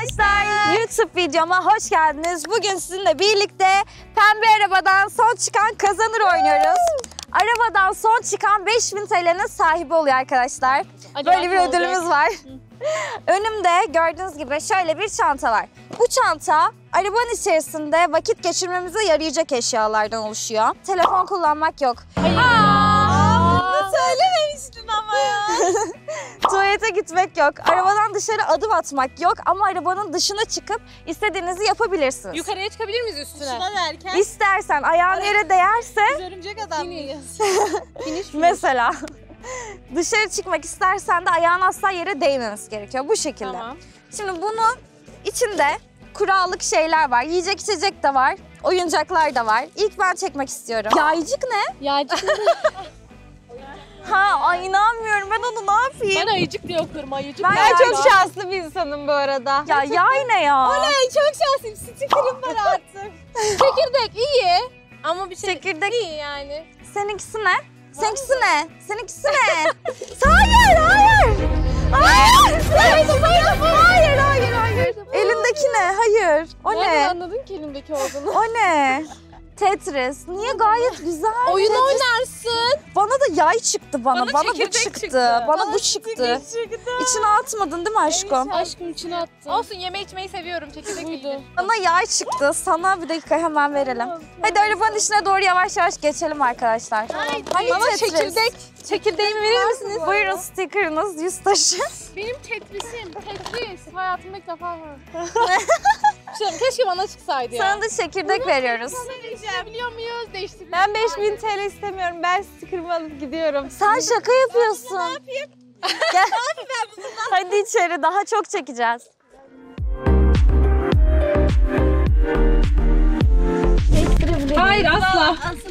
arkadaşlar. YouTube videoma hoş geldiniz. Bugün sizinle birlikte pembe arabadan son çıkan kazanır oynuyoruz. Arabadan son çıkan 5000 TL'nin sahibi oluyor arkadaşlar. Böyle bir ödülümüz var. Önümde gördüğünüz gibi şöyle bir çanta var. Bu çanta arabanın içerisinde vakit geçirmemize yarayacak eşyalardan oluşuyor. Telefon kullanmak yok. Söylememiştin ama ya. Tuvalete gitmek yok. Arabadan dışarı adım atmak yok. Ama arabanın dışına çıkıp istediğinizi yapabilirsiniz. Yukarıya çıkabilir miyiz üstüne? Şuna derken İstersen ayağın yere değerse biz örümcek adam mıyız? mesela dışarı çıkmak istersen de ayağın asla yere değmemesi gerekiyor. Bu şekilde. Tamam. Şimdi bunun içinde kurallık şeyler var. Yiyecek içecek de var. Oyuncaklar da var. İlk ben çekmek istiyorum. Yaycık ne? Yağcık Ha ay inanmıyorum. Ben onu ne yapayım? Ben ayıcık diye okurum ayıcık. Ben Ben çok şanslı bir insanım bu arada. Ya yay ne ya? Oley çok şanslıyım. Sticker'ım var artık. Çekirdek iyi. Ama bir şey Çekirdek. iyi yani. Seninkisi ne? Seninkisi ne? Seninkisi ne? hayır, hayır. Hayır. Hayır, hayır, hayır, hayır. Elindeki ne? Hayır. O Nereden ne? anladın ki elimdeki olduğunu? O ne? Tetris. Niye gayet güzel? Oyun Tetris. oynarsın. Bana da yay çıktı bana. Bana Bana, bu çekirdek çıktı. çıktı. Bana bu çıktı. İçine atmadın değil mi aşkım? Aşkım içine attım. Olsun yeme içmeyi seviyorum. Çekirdek buydu. Bana yay çıktı. Sana bir dakika hemen verelim. Hadi arabanın içine doğru yavaş yavaş geçelim arkadaşlar. Hani Bana Tetris? çekirdek. Çekirdeğimi verir misiniz? Buyurun stickerınız yüz taşı. Benim Tetris'im. Tetris. Hayatımda ilk defa var. Şuram, keşke bana çıksaydı ya. Sana da çekirdek veriyoruz. Değiştirebiliyor muyuz? Değiştirebiliyor Ben 5000 TL istemiyorum. Ben sticker'ımı alıp gidiyorum. Sen şaka yapıyorsun. Ne yapayım? Gel. Hadi içeri daha çok çekeceğiz. Hayır asla. Asıl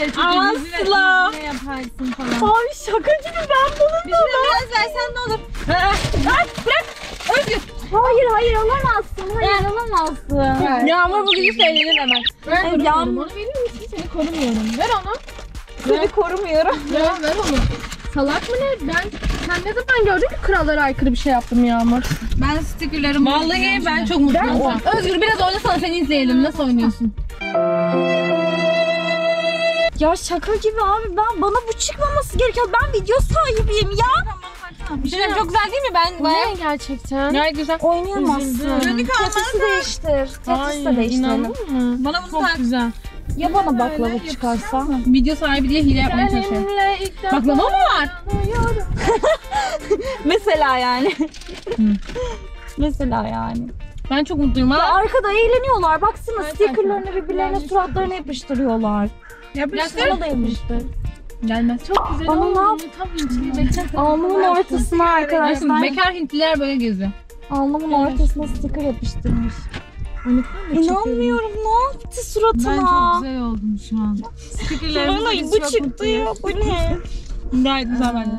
benimkileri çok Asla. Ne yaparsın falan. Ay şaka gibi ben bunu Bir şey biraz versen ne olur? Hayır hayır alamazsın. Hayır alamazsın. Yağmur bu gidip eğlenir hemen. Ay, yağmur. Onu verir misin? Seni korumuyorum. Ver onu. Seni korumuyorum. Ver, ver onu. Salak mı ne? Ben sen ne zaman gördün ki krallara aykırı bir şey yaptım Yağmur? Ben sticker'larımı Vallahi ben çok mutluyum. Özgür biraz oynasana seni izleyelim. Nasıl oynuyorsun? Ya şaka gibi abi ben bana bu çıkmaması gerekiyor. Ben video sahibiyim ya. Bir şey çok güzel değil mi? Ben bayağı... gerçekten? Gayet güzel. Oynayamazsın. Dönük Tetris'i değiştir. Tetris'i de değiştirelim. mı? Bana bunu Çok tak. güzel. Ya bana baklava çıkarsa? Video sahibi diye hile yapmaya çalışıyor. Baklava mı var? Mesela yani. Mesela yani. Ben çok mutluyum. Ya Ha? arkada eğleniyorlar. Baksana Evet, stickerlarını birbirlerine suratlarına yapıştırıyorlar. Da yapıştır. Gelmez. Çok güzel Bana oldu. ne yap- Tam Hintli bekar. Alnımın ortasına arkadaşlar. Bekar Hintliler böyle geziyor. Alnımın ortasına sticker yapıştırmış. İnanmıyorum ne yaptı suratına? güzel oldum şu an. Vallahi bu çıktı ya bu ne? Gayet güzel bence.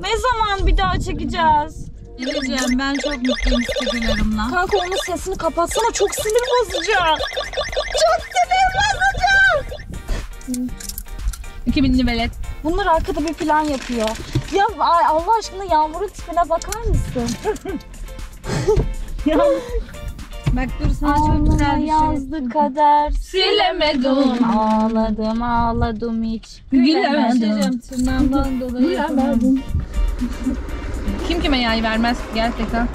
Ne zaman bir daha çekeceğiz? Gideceğim. Ben çok mutluyum sticker'larımla. Kanka onun sesini kapatsana çok sinir bozucu. Çok sinir bozucu. 2000'li velet. Bunlar arkada bir plan yapıyor. Ya ay Allah aşkına Yağmur'un tipine bakar mısın? Bak dur sana çok güzel bir şey. yazdı kader. Silemedim. Ağladım ağladım hiç. Gülemedim. Gülemedim. Tırnağımdan dolayı. Gülemedim. Kim kime yay vermez gerçekten?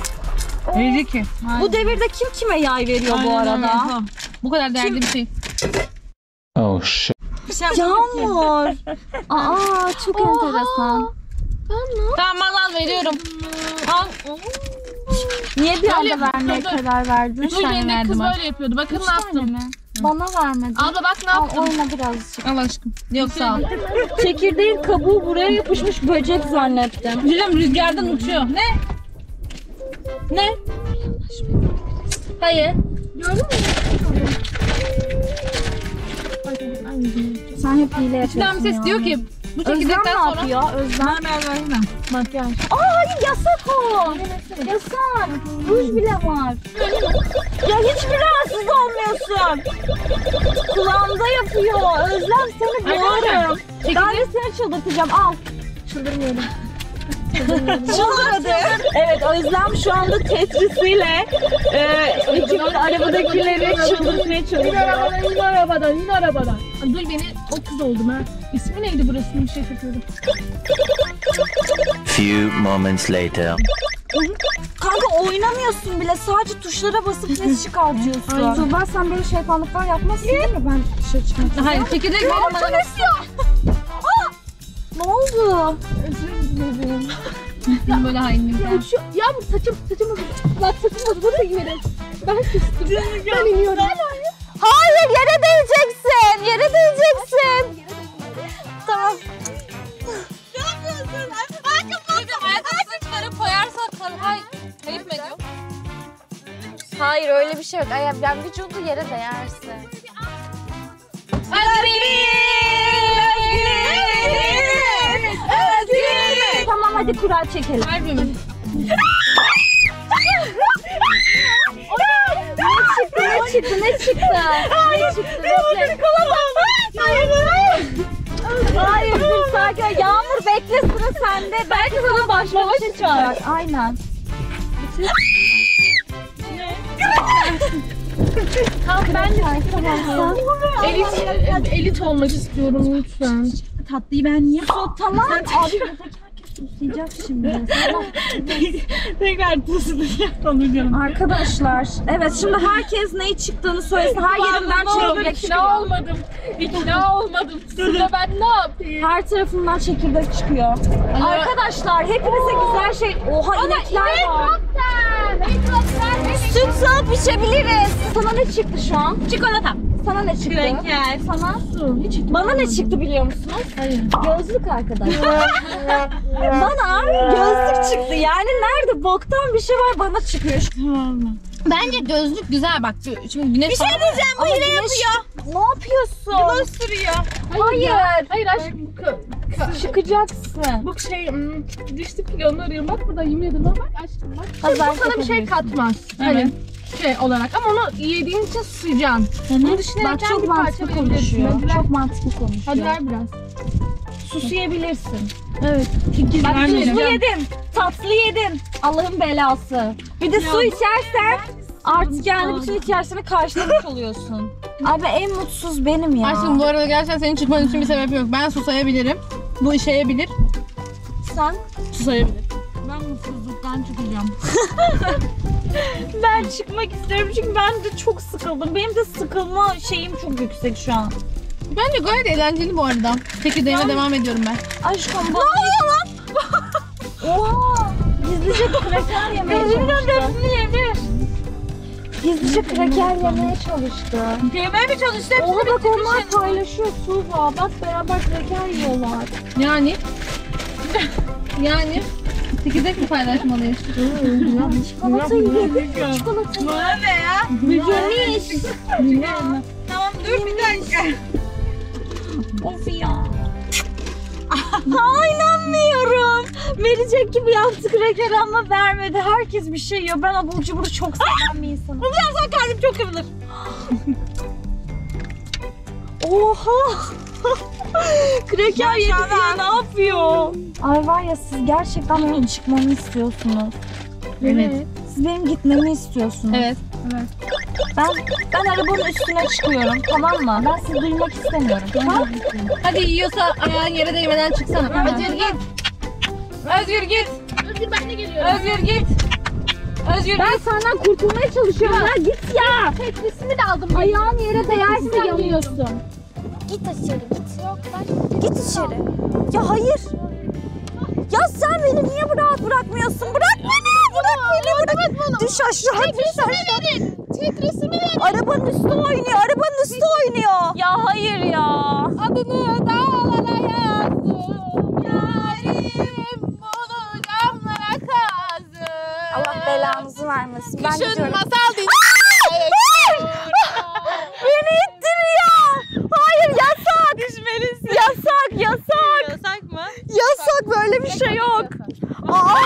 Verir ki. Bu devirde kim kime yay veriyor bu arada? Bu kadar değerli bir şey. Oh shit. Yağmur. Aa çok enteresan. Tamam al al veriyorum. Al. Niye bir Öyle anda vermeye dur. karar verdin? Dur benim kız böyle yapıyordu. Bakın Üç ne yaptım. mi? Bana vermedin. Abla bak ne Al yaptım. oyna birazcık. Al aşkım. Yok sağ ol. Çekirdeğin kabuğu buraya yapışmış böcek zannettim. Güzelim rüzgardan uçuyor. Ne? Ne? Hayır. Sen hep hile yapıyorsun bir ses ya. diyor ki bu Özlem çekirdekten ne sonra yapıyor? Özlem. Ben vermem. makyaj. Aa hayır yasak o. Yasak. Ruj bile var. ya hiç mi rahatsız olmuyorsun? Kulağımda yapıyor. Özlem seni boğarım. Ben de seni çıldırtacağım. Al. Çıldırmıyorum. Çıldırmadı. evet o yüzden şu anda Tetris'iyle e, ekip arabadakileri çıldırtmaya İn çalışıyor. arabadan, in arabadan, in arabadan. Aa, Dur beni o kız oldum ha. İsmi neydi burasının bir şey yapıyordum. Few moments later. Kanka oynamıyorsun bile sadece tuşlara basıp ses çıkartıyorsun. Tuğba sen böyle şeytanlıklar yapmazsın değil mi? Ben dışarı çıkmak Hayır çekirdek verin bana. Ne oldu? Özür dilerim. Ben böyle hainlik ya. Şu, ya bu saçım, saçım bozuldu. Bak saçım bozuldu da giderim. Ben küstüm. Ben iniyorum. Hayır yere değeceksin. Yere değeceksin. Tamam. Ayakkabısını çıkarıp koyarsak hay kayıp mı ediyor? Hayır öyle bir şey yok. Ay, yani vücudu yere değersin. Tamam hadi kura çekelim. Harbi mi? Ne çıktı? Ne çıktı? Ne çıktı? Bekle. Hayır dur sakin. Yağmur bekle sıra sende. Belki sana başlama çıkacak. Aynen. Tamam ben de tamam. Elit, elit olmak istiyorum lütfen. Tatlıyı ben niye? Tamam. Abi tutacak şimdi. Tekrar tutacak Arkadaşlar, evet şimdi herkes ne çıktığını söylesin. Her yerimden çekirdek İkna çıkıyor. olmadım. İkna olmadım. Sıra ben ne yapayım? Her tarafından çekirdek çıkıyor. Arkadaşlar hepinize güzel şey... Oha inekler var. Süt saat içebiliriz. Sana ne çıktı şu an? Çikolata. Sana ne çıktı? Kraker. Sana? Su. Hiç Bana ne çıktı biliyor musunuz? Hayır. Gözlük arkadaşlar. bana gözlük çıktı. Yani nerede boktan bir şey var bana çıkıyor. Bence gözlük güzel bak. Şimdi güneş bir şey diyeceğim Ama yine yapıyor. Ne yapıyorsun? Gloss sürüyor. Hayır. Hayır aşkım bu ka- ka- Çıkacaksın. bu şey hmm, düştü kilonu arıyorum. Bak burada yemin ederim bak aşkım bak. Hazar bu sana bir şey katmaz. Hani şey olarak ama onu yediğin için susacaksın. Bunu düşünerek Bak çok bir parça mantıklı verebilirsin. konuşuyor. Hadi ver. Çok mantıklı konuşuyor. Hadi ver biraz. Susuyabilirsin. Evet. Bak tuzlu vermeyeceğim. yedin. Tatlı yedin. Allah'ın belası. Bir de su içersen artık yani bütün ihtiyaçlarını karşılamış oluyorsun. Abi en mutsuz benim ya. Aşkım bu arada gerçekten senin çıkman için bir sebep yok. Ben susayabilirim. Bu işeyebilir. sen Susayabilir. Ben mutsuzluktan çıkacağım. Ben çıkmak istiyorum çünkü ben de çok sıkıldım. Benim de sıkılma şeyim çok yüksek şu an. Bence gayet eğlenceli bu arada. Çekirdeğime devam ediyorum ben. Aşkım bu... Ne oluyor lan? Oha! Gizlice kraker yemeye çalıştı. Gizlice kraker yemeye çalıştı. Yemeye mi çalıştın? Oha bak onlar paylaşıyor Tuğba. Bak beraber kraker yiyorlar. Yani? yani? Çekirdek mi paylaşmalıyız? Çikolatayı yedik. Çikolatayı. Bana ne ya? Yemiş. Tamam dur bir dakika. Of ya. İnanmıyorum. Verecek gibi yaptı kraker ama vermedi. Herkes bir şey yiyor. Ben abur cuburu çok seven bir insanım. Bunu yersen kalbim çok kırılır. Oha. Kraker yedi diye ne yapıyor? Ay var ya siz gerçekten benim çıkmamı istiyorsunuz. Evet. Siz benim gitmemi istiyorsunuz. Evet. Ben ben arabanın üstüne çıkıyorum tamam mı? Ben sizi duymak istemiyorum. Tamam? Hadi yiyorsa ayağın yere değmeden çıksana. Özgür git. Özgür git. Özgür ben de geliyorum. Özgür git. Özgür Ben senden kurtulmaya çalışıyorum. Ya git ya. Tetrisimi de aldım. Ayağın yere değerse yanıyorsun. Git içeri git. Yok ben. Git içeri. Ya hayır. Ya sen beni niye rahat bırakmıyorsun? Bırak beni. Bırak beni. Bırak. Düş aşağı. Düş aşağı. Tetrisimi verin. Arabanın üstü oynuyor. Arabanın üstü oynuyor. Ya hayır ya. Adını dağlara yazdım. Yarim bunu camlara kazdım. Allah belanızı vermesin. Ben Düşün gidiyorum. masal dinle. Beni ittiriyor. Hayır yasak. Düşmelisin. Yasak yasak. Yasak mı? Yasak böyle bir şey yok. Aa!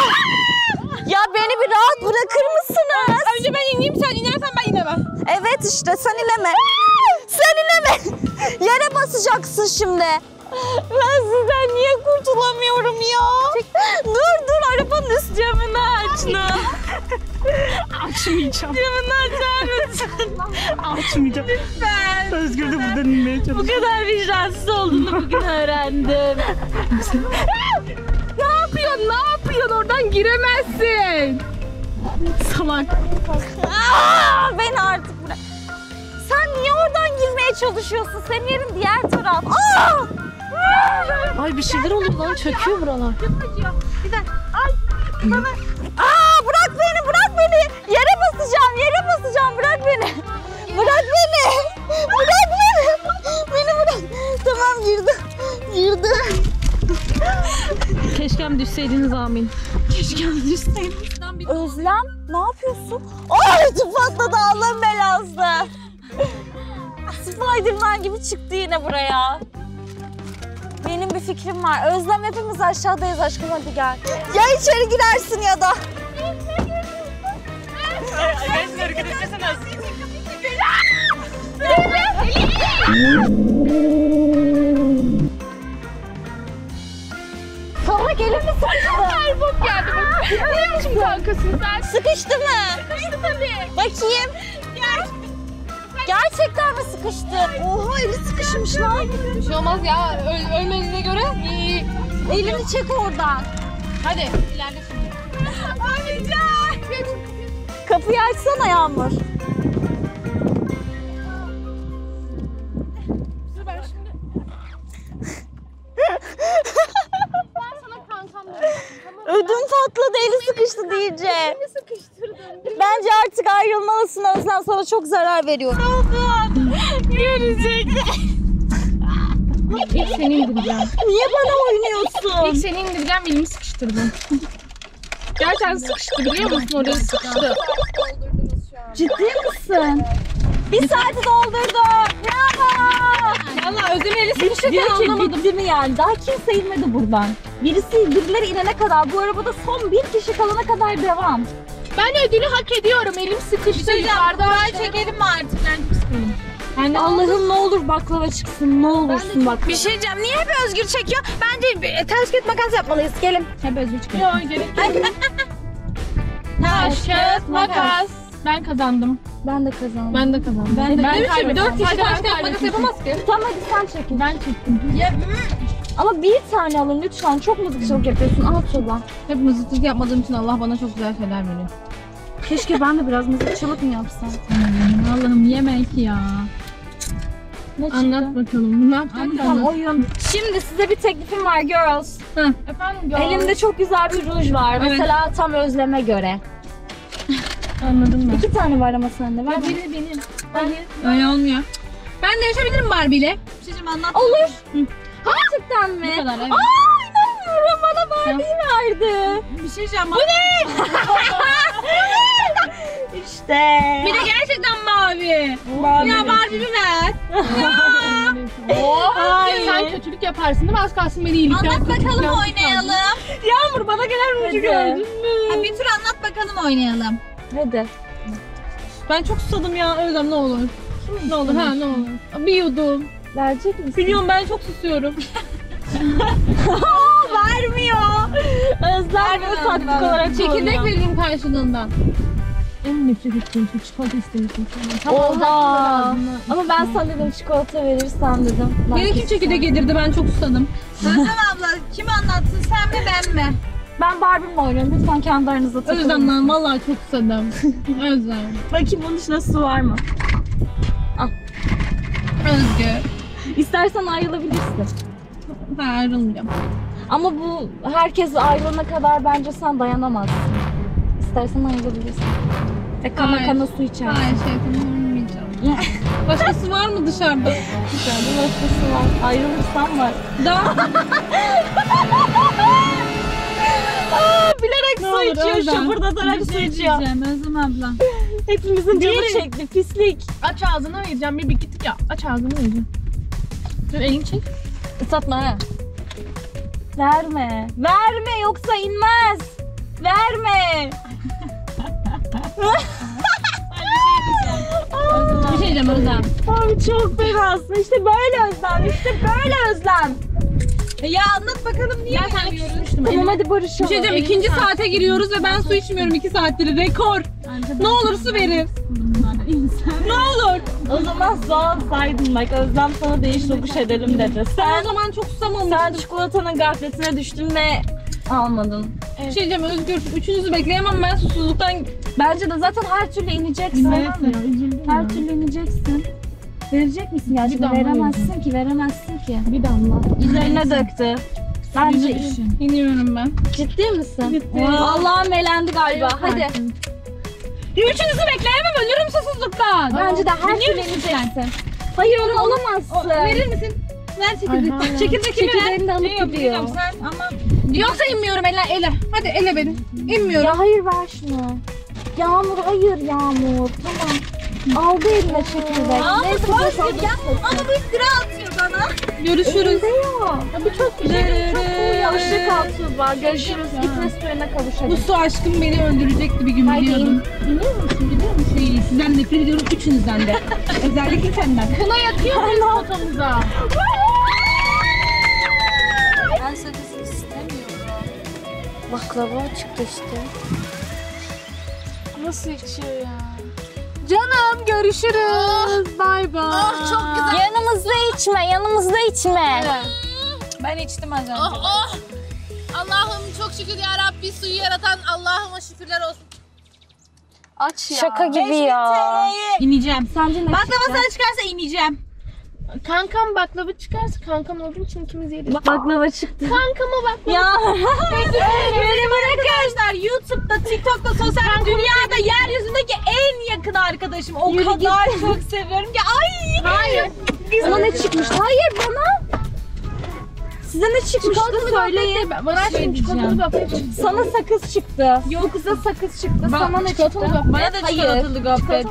Ya beni bir rahat bırakır mısınız? Önce ben ineyim sen inersen ben inemem. Evet işte sen ineme. Sen ineme. Yere basacaksın şimdi. Ben sizden niye kurtulamıyorum ya? Dur dur Teneffüs camını aç Nur. Açmayacağım. Camını açar mısın? Açmayacağım. Lütfen. Özgür de buradan inmeye Bu çalışıyor. kadar vicdansız olduğunu bugün öğrendim. Yapıyorsun? Ne yapıyorsun? Oradan giremezsin. Salak. Aa, beni artık bırak. Sen niye oradan girmeye çalışıyorsun? Senin yerin diğer taraf. Aa! Ay bir şeyler oluyor lan. Çöküyor buralar. Aa, bırak beni, bırak beni. Yere basacağım, yere basacağım. Bırak beni. Bırak beni. Bırak beni. Beni bırak. Tamam girdim. Girdim. Keşkem düşseydiniz amin. Özlem ne yapıyorsun? Ay patladı Allah'ın belası. Spiderman gibi çıktı yine buraya. Benim bir fikrim var. Özlem hepimiz aşağıdayız aşkım hadi gel. Ya içeri girersin ya da. Sana Ay bok geldi bak. Ne biçim kankasın sen? Sıkıştı mı? Sıkıştı tabii. Bakayım. Gerçekten mi sıkıştı? Oha eli sıkışmış lan. Bir şey olmaz ya. Öl ölmediğine göre iyi. Elini çek oradan. Hadi ilerle şimdi. Kapıyı açsana Yağmur. Bence artık ayrılmalısın Özlem sana çok zarar veriyor. Görecek. İlk seni indireceğim. Niye bana oynuyorsun? İlk seni indireceğim elimi sıkıştırdın. Gerçekten sıkıştı biliyor musun? Orada sıkıştı. Ciddi misin? Bir saati doldurdu. Bravo. Valla Özlem'in eli sıkışırken Diyor ki anlamadım. bitti mi yani? Daha kimse inmedi buradan. Birisi birileri inene kadar bu arabada son bir kişi kalana kadar devam. Ben ödülü hak ediyorum. Elim sıkıştı. Yukarıda çekelim mi artık? Ben sıkıldım. Ben de Allah'ım ne olur baklava çıksın ne olursun bak. Bir şey diyeceğim. Niye hep Özgür çekiyor? Bence bir- ters köşe makas yapmalıyız. Gelin. hep özür çıkıyor. Yok gerek yok. Taş, kağıt, makas. Ben kazandım. Ben de kazandım. Ben de kazandım. Ben de- ben Dört kaybettim. kişi- dört kişi Taş, kağıt, makas yapamaz ki. Tamam hadi sen çekin. Ben çektim. Ama bir tane alın lütfen. Çok mızıkçılık yapıyorsun. Al Tuğba. Hep mızıkçılık yapmadığım için Allah bana çok güzel şeyler veriyor. Keşke ben de biraz mızıkçılık mı yapsam? Allah'ım yemek ya. Ne çıktı? Anlat bakalım. Ne yapacaksın? Tamam oyun. Şimdi size bir teklifim var girls. Efendim ya. Elimde çok güzel bir ruj var. Evet. Mesela tam özleme göre. Anladım ben. İki tane var ama sende. Ver biri benim. Hayır. Öyle olmuyor. Ben de yaşayabilirim Barbie'yle. Bir şey diyeceğim anlat. Olur. Gerçekten mi? Bu kadar evet. Aa inanmıyorum bana Barbie verdi. Bir şey diyeceğim. Bu ne? işte. Bir de gerçekten mavi. Barbie. Ya Barbie'mi ver. Oha. Sen kötülük yaparsın değil mi? Az kalsın beni iyilik Anlat bakalım oynayalım. Yağmur bana gelen Hadi. gördün mü? Ha, bir tur anlat bakalım oynayalım. Hadi. Ben çok susadım ya Özlem ne olur. Ne olur ha ne olur. Bir yudum. Verecek misin? Biliyorum ben çok susuyorum. vermiyor. Özlem bunu taktik olarak Çekirdek kullanıyor. vereyim karşılığında. En nefret ettiğim şey çikolata istemişim. Oha. Ama ben sana dedim çikolata verirsen dedim. Ben Beni kim çekirdek yedirdi ben çok susadım. Özlem abla kim anlatsın sen mi ben mi? Ben Barbie'mle oynuyorum. Lütfen kendi aranızda takılın. Özlem lan vallahi çok susadım. Özlem. Bakayım bunun dışında su var mı? Özgür. İstersen ayrılabilirsin. Ben ayrılmayacağım. Ama bu herkes ayrılana kadar bence sen dayanamazsın. İstersen ayrılabilirsin. E kana Hayır. kana su içersin. Hayır şey olmayacağım. Başkası var mı dışarıda? Dışarıda başkası var. Ayrılırsan var. Daha Aa, bilerek Ne su olur içiyor. Şapırdatarak su içiyor. Özlem abla. Hepimizin canı Diğeri- çekti. Pislik. Aç ağzını vereceğim. Bir, gittik ya. Aç ağzını vereceğim. Dur elini çek. Islatma ha. Verme. Verme yoksa inmez. Verme. Bir şey diyeceğim Özlem. Abi çok fenasın. İşte böyle özlem. İşte böyle özlem. Ya anlat bakalım niye Ben sana küsmüştüm. Tamam hadi barışalım. Bir şey diyeceğim. ikinci saate giriyoruz ve ben su içmiyorum iki saattir. Rekor. Ne olur su verin. Ne olur. O zaman su alsaydın bak Özlem sana değiş tokuş edelim dedi. Ben o Sen, zaman çok susamamıştım. sen çikolatanın gafletine düştün ve almadın. Şey diyeceğim Özgür. Üçünüzü bekleyemem ben susuzluktan. Bence de zaten her türlü ineceksin. Her türlü ineceksin. Verecek misin gerçekten? damla Veremezsin ki, veremezsin ki. Bir damla. Üzerine döktü. Bence in. İniyorum ben. Ciddi misin? Ciddi. Allah'ım elendi galiba. Hadi. Üçünüzü bekleyemem ölürüm susuzluktan. Bence de her Dinliyor türlü musun ineceksin. Hayır öyle O, verir misin? Ver çekirdek. Çekirdekini ver. Çekirdeğini de alıp gidiyor. sen ama Yoksa inmiyorum ele ele. Hadi ele beni. İnmiyorum. Ya hayır ver şunu. Yağmur hayır Yağmur. Tamam. Aldı eline çekirdek. Aldı, Neyse boş boş ver ya. ama bir lira atıyor bana. Görüşürüz. Elinde ya. Bu çok güzel. Çok iyi. Hoşça kal Tuğba. Görüşürüz. Gitme suyuna Bu kavuşalım. su aşkım beni öldürecekti bir gün Haydi biliyordum. Biliyor musun? Biliyor musun? Şey, sizden nefret ediyorum üçünüzden de. Özellikle senden. Kına yakıyor muyuz fotomuza? Ben sakız istemiyorum. Baklava çıktı işte. Nasıl içiyor ya? Canım görüşürüz. Bay bay. Oh çok güzel. Yanımızda içme, yanımızda içme. Ben içtim az önce. Oh oh. Allah'ım çok şükür ya Rabbi suyu yaratan Allah'ıma şükürler olsun. Aç ya. Şaka gibi ya. İneceğim. Sence ne Baklava sana çıkarsa ineceğim. Kankam baklava çıkarsa kankam olduğum için ikimiz yeriz. Baklava çıktı. Kankama baklava. Ya benim arkadaşlar YouTube'da, TikTok'ta, sosyal dünyada yeryüzündeki en yakın arkadaşım. O Yürü kadar çok seviyorum ki ay. Hayır. Bana ne çıkmış? Hayır bana. Size ne çıkmıştı söyleyin. Bana Şey şey çikolatalı gofret çıktı. Sana sakız çıktı. Yok kıza sakız çıktı. Sana ne çıktı? çikolatalı gofret. Bana da Hayır. çikolatalı gofret.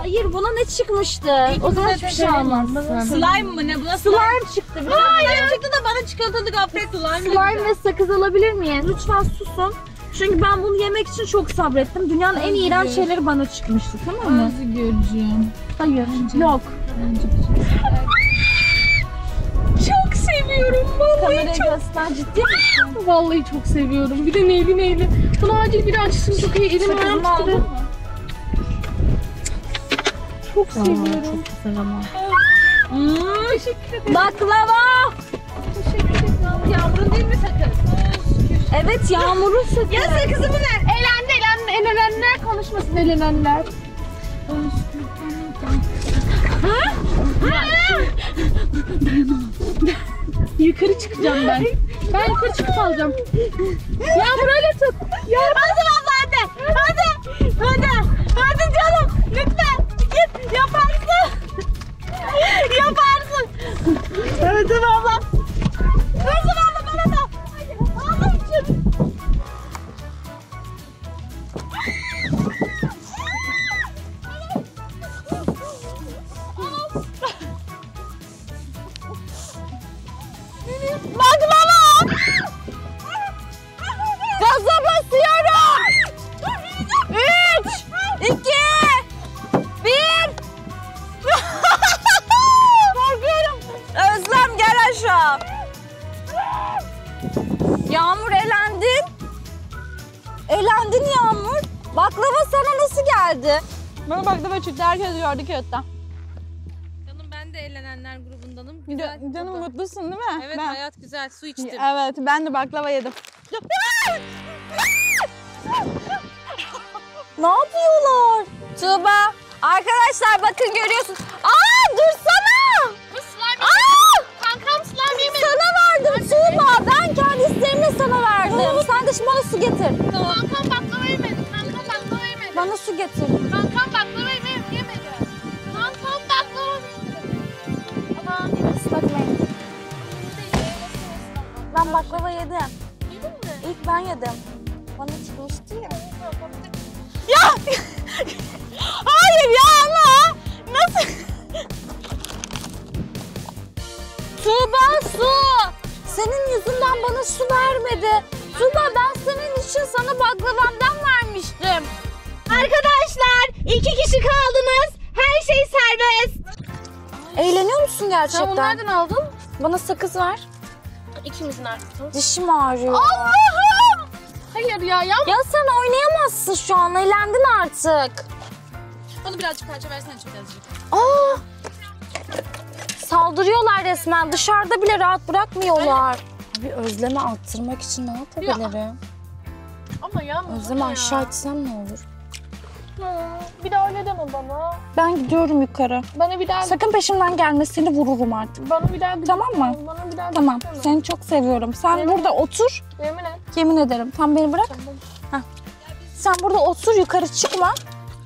Hayır buna ne çıkmıştı? O zaman hiçbir şey almazsın. Slime mı ne? Buna slime. Slime çıktı. Bir Hayır çıktı da bana çikolatalı gofret slime. Slime ve sakız alabilir miyim? Lütfen susun. Çünkü ben bunu yemek için çok sabrettim. Dünyanın en iğrenç şeyleri bana çıkmıştı tamam mı? Özgürcüğüm. Hayır. Yok. Çok seviyorum vallahi Kamerayı çok. göster. Ciddi misin? Vallahi çok seviyorum. Bir de neyli neyli. Bunu acil biri açsın çok iyi. Elim ayağım titredi. mı? Çok seviyorum. güzel ama. Hmm. Teşekkür ederim. Baklava. Teşekkür ederim. Yavrum değil mi sakız? Evet Yağmur'un sakızı. Ya sakızımı ver. Elendi elendi. Elenenler konuşmasın elenenler. Yukarı çıkacağım ben. Ben yukarı çıkıp alacağım. Yağmur öyle tut. Hadi abla hadi. Hadi. Elendin Yağmur. Baklava sana nasıl geldi? Bana baklava çıktı. Herkes gördü kağıtta. Canım ben de eğlenenler grubundanım. Güzel. Ca- Canım baba. mutlusun değil mi? Evet Ben- hayat güzel su içtim. Evet ben de baklava yedim. Ne yapıyorlar? Tuğba. Arkadaşlar bakın görüyorsun. Aa dursana. Aa! Kankam slime yemedi. Sana verdim Tuğba. Ben kendi isteğimle sana verdim. Şimdi bana su getir. Kankam baklava yemedi. Kankam baklava yemedi. Bana su getir. Kankam baklava yemedi. yemedi. Kankam baklava yemedi. Islak mendil. Ben baklava yedim. Yedin mi? İlk ben yedim. Bana çıkmıştı ya. Hayır ya ama. Nasıl? Tuğba su. Senin yüzünden bana su vermedi. Tuğba ben senin için sana baklavamdan vermiştim. Arkadaşlar iki kişi kaldınız. Her şey serbest. Eğleniyor musun gerçekten? Sen bunu nereden aldın? Bana sakız ver. İkimizin artık. Dişim ağrıyor. Allah'ım! Hayır ya ya. Ya sen oynayamazsın şu an. Eğlendin artık. Onu birazcık parça versene çok azıcık. Aa! Saldırıyorlar resmen. Dışarıda bile rahat bırakmıyorlar. Bir özleme attırmak için ne yapabilirim? Ama ya. Özlemi aşağı etsem ne olur? Bir daha öyle deme bana. Ben gidiyorum yukarı. Bana bir daha Sakın peşimden gelme seni vururum artık. bana bir daha Tamam mı? Bana bir daha Tamam. Seni çok seviyorum. Sen Yemin- burada otur. Yemin et. Yemin ederim. Tam beni bırak. Heh. Sen burada otur yukarı çıkma.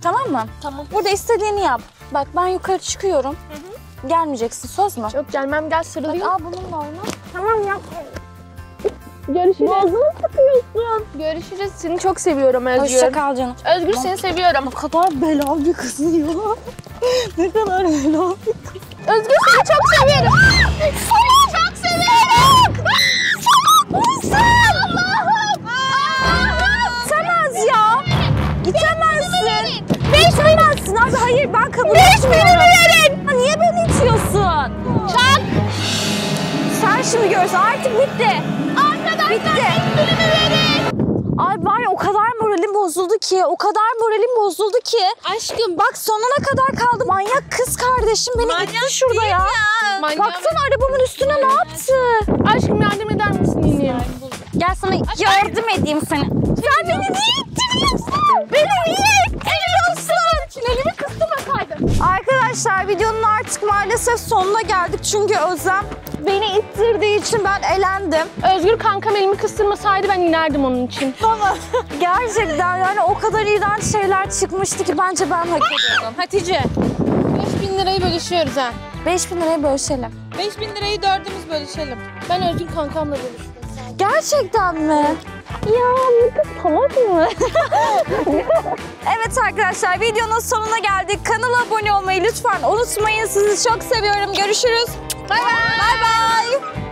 Tamam mı? Tamam. Burada istediğini yap. Bak ben yukarı çıkıyorum. Gelmeyeceksin söz mü? Yok gelmem gel Bak sarılayım. al bununla oyna. Tamam yap. Görüşürüz. Görüşürüz. Seni çok seviyorum Özgür. Hoşça kal canım. Özgür seni seviyorum. Ne kadar bela bir kız ya. ne kadar bela bir kız. Özgür seni çok seviyorum. Seni çok seviyorum. Sen! Gidemez ya. Gidemezsin. Gidemezsin abi. Hayır ben kabul etmiyorum. verin. Niye beni itiyorsun? Çak. Sen şimdi görürsün. Artık bitti. Bitti. Ay var ya o kadar moralim bozuldu ki. O kadar moralim bozuldu ki. Aşkım. Bak sonuna kadar kaldım. Manyak kız kardeşim beni itti şurada ya. Manyak. Baksana arabamın üstüne ne yaptı? Aşkım yardım eder misin yine? Gel sana yardım edeyim seni. Sen beni niye ittiriyorsun? Beni niye ittiriyorsun? Elimi kıstırmasaydın. Arkadaşlar videonun artık maalesef sonuna geldik. Çünkü Özlem beni ittirdiği için ben elendim. Özgür kankam elimi kıstırmasaydı ben inerdim onun için. Gerçekten yani o kadar iğrenç şeyler çıkmıştı ki bence ben hak ediyordum. Hatice. 5000 lirayı bölüşüyoruz ha. 5000 liraya bölüşelim. 5000 lirayı dördümüz bölüşelim. Ben Özgür kankamla bölüştüm. Gerçekten mi? Ya bu kız salak mı? evet arkadaşlar videonun sonuna geldik. Kanala abone olmayı lütfen unutmayın. Sizi çok seviyorum. Görüşürüz. Bay bay. Bay bay.